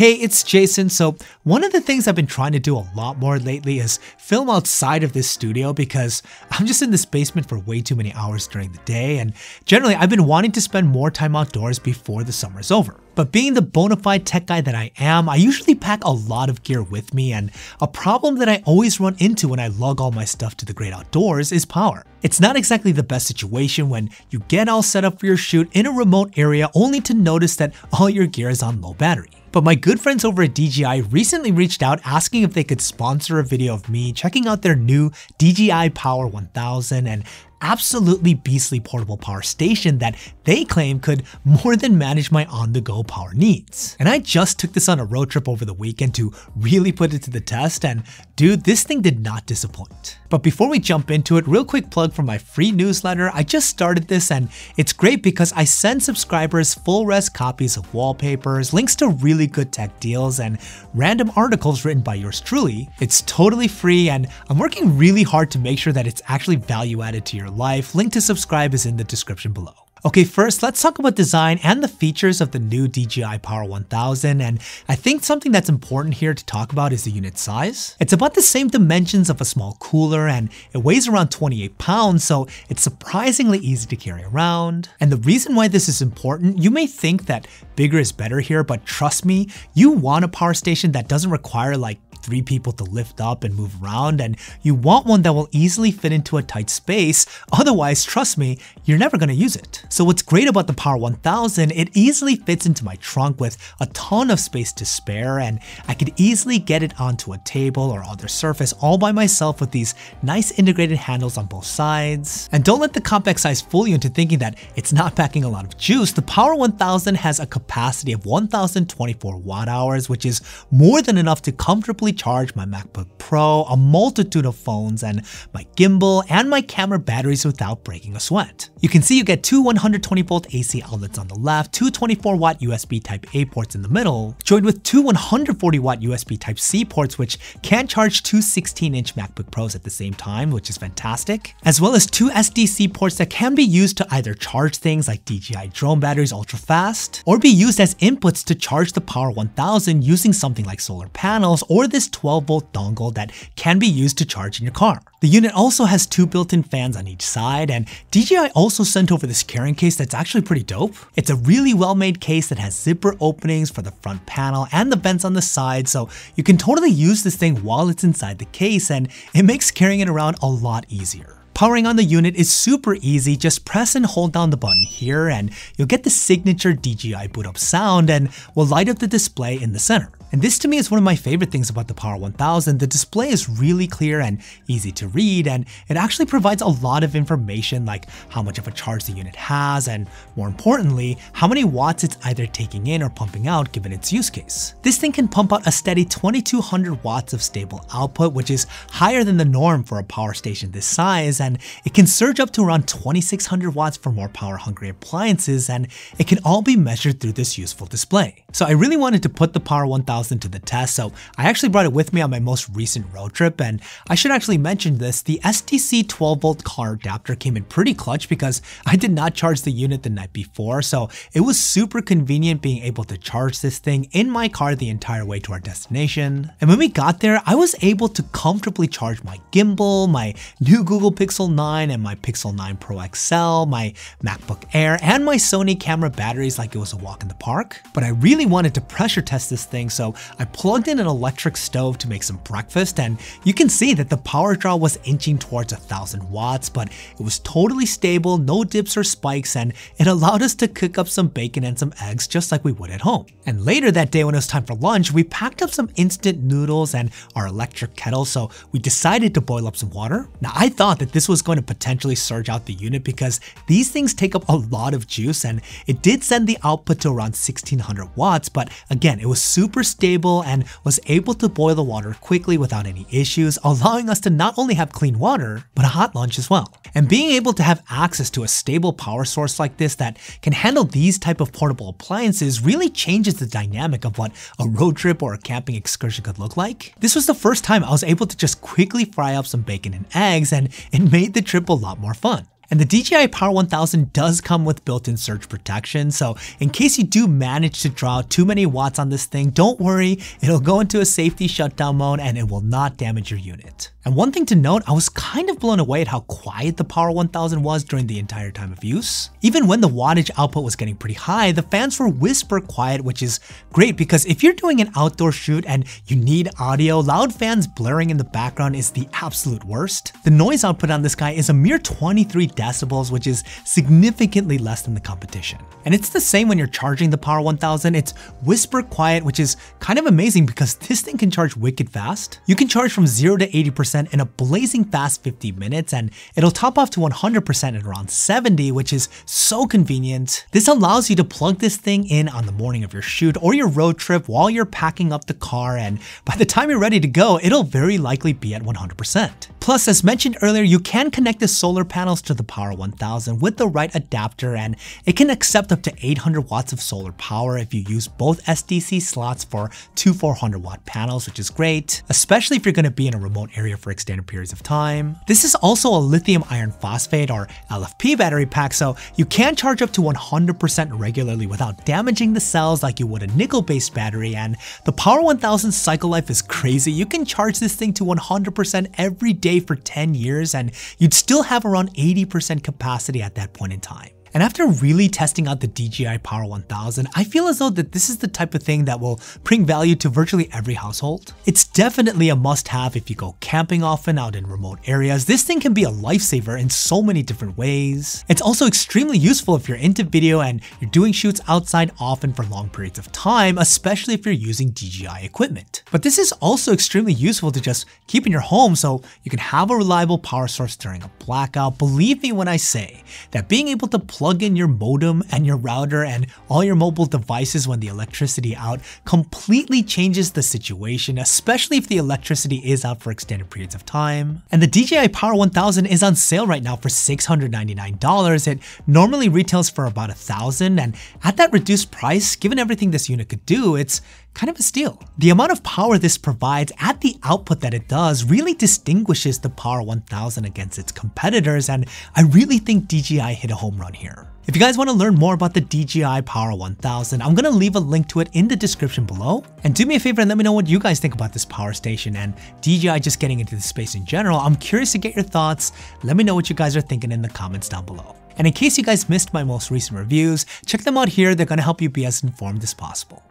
Hey, it's Jason. So, one of the things I've been trying to do a lot more lately is film outside of this studio because I'm just in this basement for way too many hours during the day, and generally, I've been wanting to spend more time outdoors before the summer's over. But being the bona fide tech guy that I am, I usually pack a lot of gear with me, and a problem that I always run into when I lug all my stuff to the great outdoors is power. It's not exactly the best situation when you get all set up for your shoot in a remote area only to notice that all your gear is on low battery. But my good friends over at DJI recently reached out asking if they could sponsor a video of me checking out their new DJI Power 1000 and absolutely beastly portable power station that they claim could more than manage my on-the-go power needs. And I just took this on a road trip over the weekend to really put it to the test and dude, this thing did not disappoint. But before we jump into it, real quick plug for my free newsletter. I just started this and it's great because I send subscribers full res copies of wallpapers, links to really good tech deals, and random articles written by yours truly. It's totally free and I'm working really hard to make sure that it's actually value added to your life. Link to subscribe is in the description below. Okay, first let's talk about design and the features of the new DJI Power 1000 and I think something that's important here to talk about is the unit size. It's about the same dimensions of a small cooler and it weighs around 28 pounds so it's surprisingly easy to carry around. And the reason why this is important, you may think that bigger is better here but trust me, you want a power station that doesn't require like three people to lift up and move around, and you want one that will easily fit into a tight space, otherwise, trust me, you're never gonna use it. So what's great about the Power 1000, it easily fits into my trunk with a ton of space to spare, and I could easily get it onto a table or other surface all by myself with these nice integrated handles on both sides. And don't let the compact size fool you into thinking that it's not packing a lot of juice. The Power 1000 has a capacity of 1024 watt hours, which is more than enough to comfortably charge my MacBook Pro, a multitude of phones, and my gimbal and my camera batteries without breaking a sweat. You can see you get two 120 volt AC outlets on the left, two 24 watt USB Type A ports in the middle, joined with two 140 watt USB Type C ports which can charge two 16 inch MacBook Pros at the same time, which is fantastic, as well as two SDC ports that can be used to either charge things like DJI drone batteries ultra fast, or be used as inputs to charge the Power 1000 using something like solar panels or this 12 volt dongle that can be used to charge in your car. The unit also has two built-in fans on each side, and DJI also sent over this carrying case that's actually pretty dope. It's a really well-made case that has zipper openings for the front panel and the vents on the side, so you can totally use this thing while it's inside the case, and it makes carrying it around a lot easier. Powering on the unit is super easy, just press and hold down the button here and you'll get the signature DJI boot up sound and will light up the display in the center. And this to me is one of my favorite things about the Power 1000. The display is really clear and easy to read, and it actually provides a lot of information like how much of a charge the unit has, and more importantly, how many watts it's either taking in or pumping out given its use case. This thing can pump out a steady 2200 watts of stable output, which is higher than the norm for a power station this size, and it can surge up to around 2600 watts for more power hungry appliances, and it can all be measured through this useful display. So I really wanted to put the Power 1000 to the test, so I actually brought it with me on my most recent road trip, and I should actually mention this, the SDC 12 volt car adapter came in pretty clutch because I did not charge the unit the night before, so it was super convenient being able to charge this thing in my car the entire way to our destination. And when we got there, I was able to comfortably charge my gimbal, my new Google Pixel 9 and my Pixel 9 Pro XL, my MacBook Air, and my Sony camera batteries like it was a walk in the park. But I really wanted to pressure test this thing, so I plugged in an electric stove to make some breakfast and you can see that the power draw was inching towards a thousand watts, but it was totally stable, no dips or spikes, and it allowed us to cook up some bacon and some eggs just like we would at home. And later that day when it was time for lunch, we packed up some instant noodles and our electric kettle, so we decided to boil up some water. Now I thought that this was going to potentially surge out the unit because these things take up a lot of juice and it did send the output to around 1600 watts, but again, it was super stable and was able to boil the water quickly without any issues, allowing us to not only have clean water, but a hot lunch as well. And being able to have access to a stable power source like this that can handle these type of portable appliances really changes the dynamic of what a road trip or a camping excursion could look like. This was the first time I was able to just quickly fry up some bacon and eggs and it made the trip a lot more fun. And the DJI Power 1000 does come with built-in surge protection, so in case you do manage to draw too many watts on this thing, don't worry, it'll go into a safety shutdown mode and it will not damage your unit. And one thing to note, I was kind of blown away at how quiet the Power 1000 was during the entire time of use. Even when the wattage output was getting pretty high, the fans were whisper quiet, which is great because if you're doing an outdoor shoot and you need audio, loud fans blaring in the background is the absolute worst. The noise output on this guy is a mere 23 decibels, which is significantly less than the competition. And it's the same when you're charging the Power 1000, it's whisper quiet, which is kind of amazing because this thing can charge wicked fast. You can charge from 0 to 80% in a blazing fast 50 minutes, and it'll top off to 100% in around 70, which is so convenient. This allows you to plug this thing in on the morning of your shoot or your road trip while you're packing up the car, and by the time you're ready to go, it'll very likely be at 100%. Plus, as mentioned earlier, you can connect the solar panels to the Power 1000 with the right adapter, and it can accept up to 800 watts of solar power if you use both SDC slots for two 400 watt panels, which is great, especially if you're going to be in a remote area for extended periods of time. This is also a lithium iron phosphate or LFP battery pack, so you can charge up to 100% regularly without damaging the cells like you would a nickel-based battery, and the Power 1000 cycle life is crazy. You can charge this thing to 100% every day for 10 years, and you'd still have around 80% capacity at that point in time. And after really testing out the DJI Power 1000, I feel as though that this is the type of thing that will bring value to virtually every household. It's definitely a must-have if you go camping often out in remote areas. This thing can be a lifesaver in so many different ways. It's also extremely useful if you're into video and you're doing shoots outside often for long periods of time, especially if you're using DJI equipment. But this is also extremely useful to just keep in your home so you can have a reliable power source during a blackout. Believe me when I say that being able to plug in your modem and your router and all your mobile devices when the electricity out completely changes the situation, especially if the electricity is out for extended periods of time. And the DJI Power 1000 is on sale right now for $699. It normally retails for about a thousand, and at that reduced price, given everything this unit could do, it's kind of a steal. The amount of power this provides at the output that it does really distinguishes the Power 1000 against its competitors, and I really think DJI hit a home run here. If you guys want to learn more about the DJI Power 1000, I'm going to leave a link to it in the description below. And do me a favor and let me know what you guys think about this power station and DJI just getting into the space in general. I'm curious to get your thoughts. Let me know what you guys are thinking in the comments down below. And in case you guys missed my most recent reviews, check them out here. They're going to help you be as informed as possible.